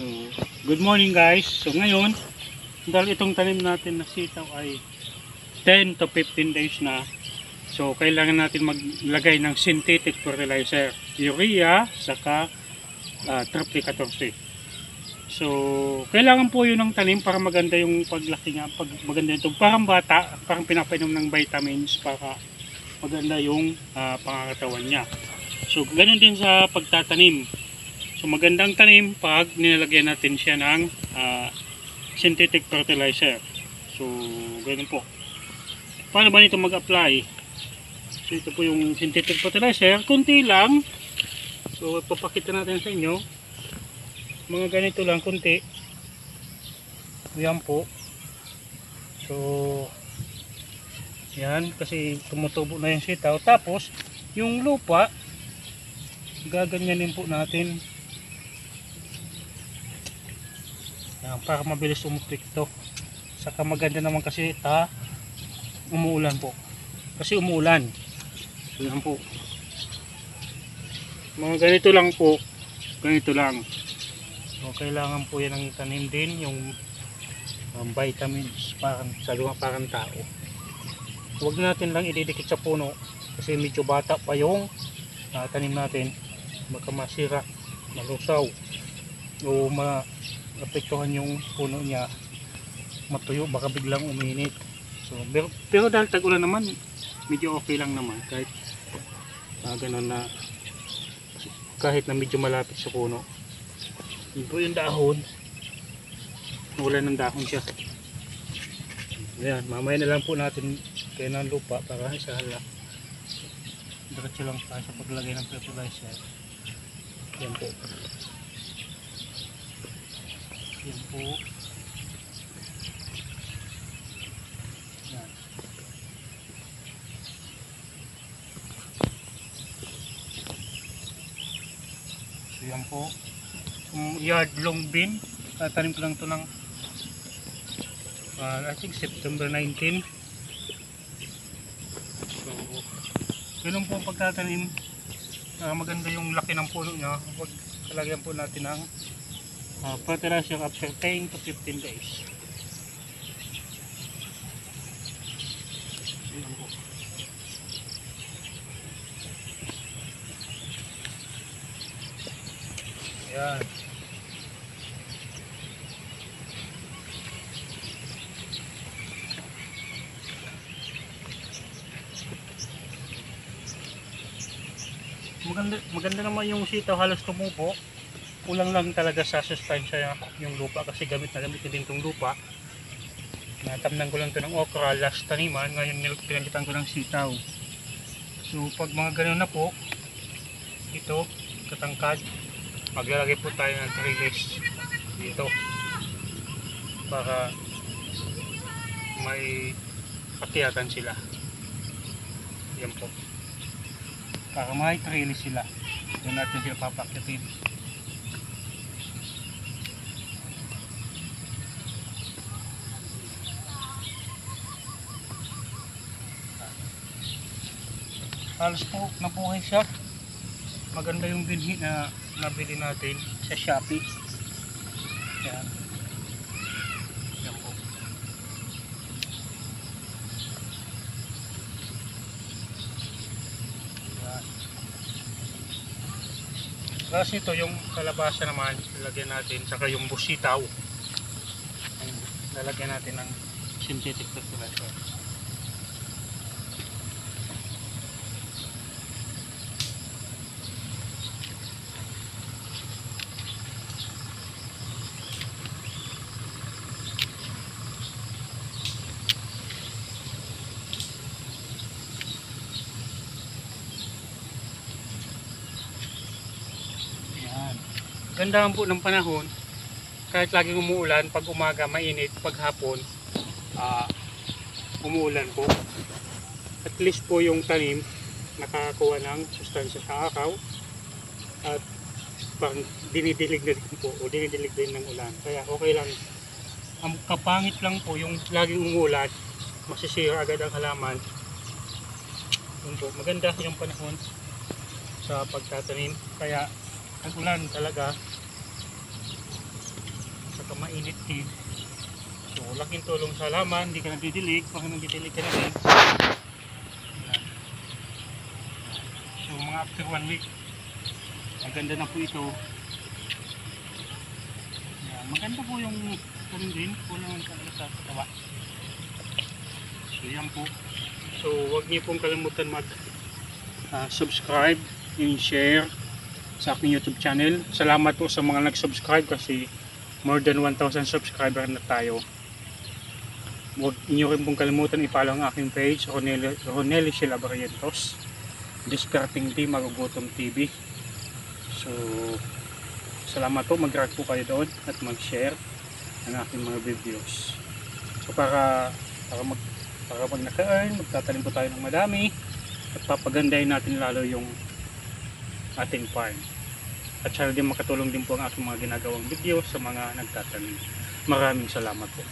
So, good morning guys. So ngayon, dahil itong tanim natin na sitaw ay 10 to 15 days na. So, kailangan natin maglagay ng synthetic fertilizer, urea, saka uh, triple 14. So, kailangan po yun ng tanim para maganda yung paglaki niya, pag maganda ito. Parang bata, parang pinapainom ng vitamins para maganda yung ah, pangangatawan niya. So, ganun din sa pagtatanim. So, magandang tanim pag nilalagyan natin siya ng ah, synthetic fertilizer. So, ganun po. Paano ba nito mag-apply? So, ito po yung synthetic fertilizer. Kunti lang. So, papakita natin sa inyo. Mga ganito lang, kunti. Yan po. So, yan. Kasi tumutubo na yung sitaw. Tapos, yung lupa, gaganyanin po natin. Yan, para mabilis umuplik to. Saka maganda naman kasi ta, umuulan po. Kasi umuulan. So, yan po. Mga ganito lang po. Ganito lang. So, kailangan po yan ng tanim din yung um, vitamins parang sa luma parang tao. Huwag natin lang ididikit sa puno kasi medyo bata pa yung ah, tanim natin. Baka masira, malusaw o maapektuhan yung puno niya matuyo baka biglang uminit. So, pero, pero dahil tag-ulan naman, medyo okay lang naman kahit ah, ganun na kahit na medyo malapit sa puno. Po yung dahon. Wala ng dahon siya. Ayan, mamaya na lang po natin kayo ng lupa para sa hala. Diretso lang tayo sa paglagay ng fertilizer. Yan po. Yan po. Yan. So yan po. Um, yard long bean. Tatanim ko lang to ng uh, I think September 19. So, ganun po ang pagtatanim. Ah, maganda yung laki ng puno niya. Huwag kalagyan po natin ng uh, fertilizer after 10 to 15 days. Ayan. Maganda, maganda naman yung sitaw halos tumubo. Kulang lang talaga sa sustansya yung lupa kasi gamit na gamit din itong lupa. Natamnan ko lang ito ng okra last taniman. Ngayon pinalitan ko ng sitaw. So pag mga ganun na po, ito, katangkad, maglalagay po tayo ng trellis dito para may pakiyatan sila. Yan po para may trailer sila doon natin sila papakyatin halos po nabuhay siya. Maganda yung binhi na nabili natin sa Shopee. Yan. Yan po. Yan. Tapos ito yung kalabasa naman, lalagyan natin, saka yung busitaw. Lalagyan natin ng synthetic fertilizer. Yan. Gandaan po ng panahon. Kahit laging umuulan, pag umaga mainit, pag hapon ah, umuulan po. At least po yung tanim nakakakuha ng sustansya sa araw at parang dinidilig na din po o dinidilig din ng ulan. Kaya okay lang. Ang kapangit lang po yung laging umuulan, masisira agad ang halaman. Yun maganda yung panahon sa pagtatanim. Kaya ang ulan talaga mainit din. So, laking tulong sa halaman, hindi ka nagdidilig, pag nagdidilig ka na rin. So, mga after one week, maganda na po ito. Yan. Maganda po yung tanim din, ang talaga sa katawa. So, yan po. So, huwag niyo pong kalimutan mag ah, subscribe and share sa aking YouTube channel. Salamat po sa mga nag-subscribe kasi more than 1,000 subscriber na tayo. Huwag niyo rin pong kalimutan i-follow ang aking page, Ronelli, Ronelli Sheila Barrientos. Discarding Team, Magugutom TV. So, salamat po. Mag-like po kayo doon at mag-share ang aking mga videos. So, para, para mag para pag naka-earn, magtatanim po tayo ng madami at papagandahin natin lalo yung ating farm. At sana din makatulong din po ang aking mga ginagawang video sa mga nagtatanim. Maraming salamat po.